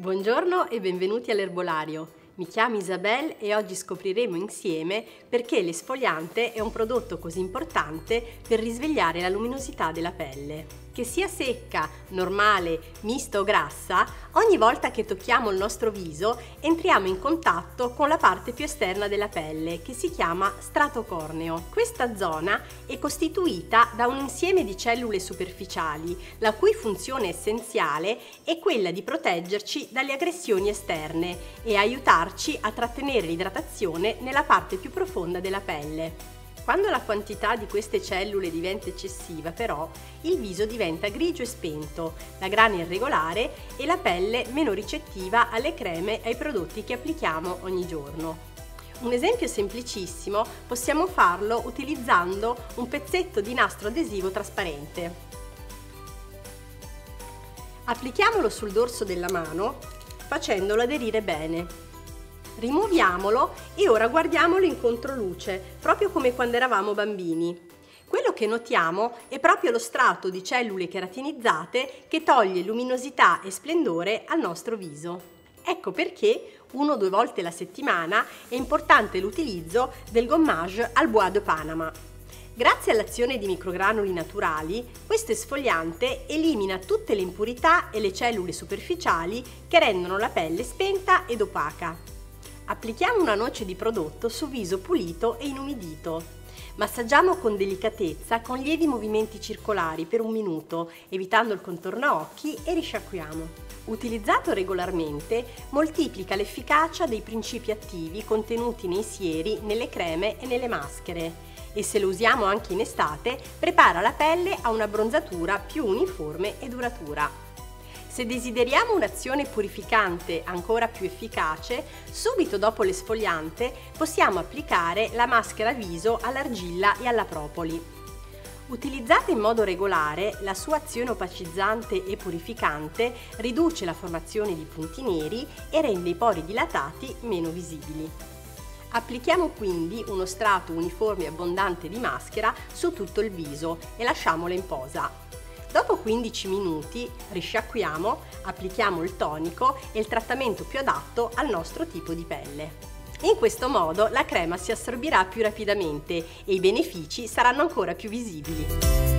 Buongiorno e benvenuti all'erbolario. Mi chiamo Isabel e oggi scopriremo insieme perché l'esfoliante è un prodotto così importante per risvegliare la luminosità della pelle. Che sia secca, normale, mista o grassa, ogni volta che tocchiamo il nostro viso entriamo in contatto con la parte più esterna della pelle che si chiama strato corneo. Questa zona è costituita da un insieme di cellule superficiali la cui funzione essenziale è quella di proteggerci dalle aggressioni esterne e aiutarci a trattenere l'idratazione nella parte più profonda della pelle. Quando la quantità di queste cellule diventa eccessiva, però, il viso diventa grigio e spento, la grana irregolare e la pelle meno ricettiva alle creme e ai prodotti che applichiamo ogni giorno. Un esempio semplicissimo possiamo farlo utilizzando un pezzetto di nastro adesivo trasparente. Applichiamolo sul dorso della mano facendolo aderire bene. Rimuoviamolo e ora guardiamolo in controluce, proprio come quando eravamo bambini. Quello che notiamo è proprio lo strato di cellule keratinizzate che toglie luminosità e splendore al nostro viso. Ecco perché uno o due volte alla settimana è importante l'utilizzo del gommage al bois de Panama. Grazie all'azione di microgranuli naturali, questo esfoliante elimina tutte le impurità e le cellule superficiali che rendono la pelle spenta ed opaca. Applichiamo una noce di prodotto su viso pulito e inumidito. Massaggiamo con delicatezza con lievi movimenti circolari per un minuto, evitando il contorno occhi e risciacquiamo. Utilizzato regolarmente, moltiplica l'efficacia dei principi attivi contenuti nei sieri, nelle creme e nelle maschere e se lo usiamo anche in estate, prepara la pelle a una bronzatura più uniforme e duratura. Se desideriamo un'azione purificante ancora più efficace, subito dopo l'esfoliante possiamo applicare la maschera viso all'argilla e alla propoli. Utilizzata in modo regolare, la sua azione opacizzante e purificante riduce la formazione di punti neri e rende i pori dilatati meno visibili. Applichiamo quindi uno strato uniforme e abbondante di maschera su tutto il viso e lasciamolo in posa. Dopo 15 minuti risciacquiamo, applichiamo il tonico e il trattamento più adatto al nostro tipo di pelle. In questo modo la crema si assorbirà più rapidamente e i benefici saranno ancora più visibili.